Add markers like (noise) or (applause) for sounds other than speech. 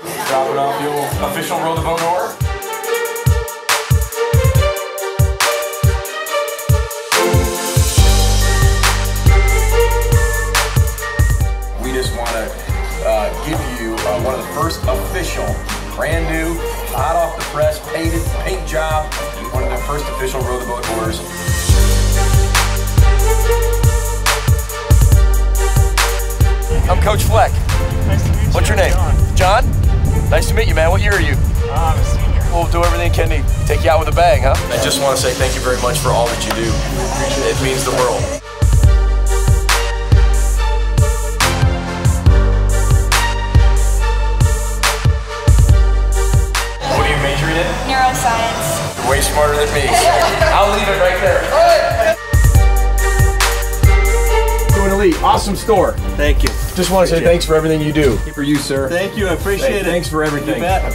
dropping off your official Row the Boat door. We just want to uh, give you uh, one of the first official, brand new, hot off the press, painted paint job, one of the first official Row the Boat doors. I'm Coach Fleck. Nice to meet you. What's your name? John. John? Nice to meet you, man. What year are you? Uh, I'm a senior. We'll do everything can to take you out with a bang, huh? I just want to say thank you very much for all that you do. It means the world. What are you majoring in? Neuroscience. You're way smarter than me. (laughs) Doing Elite, awesome store. Thank you. Just want to say thanks for everything you do. For you, sir. Thank you. I appreciate Hey, it. thanks for everything. You bet.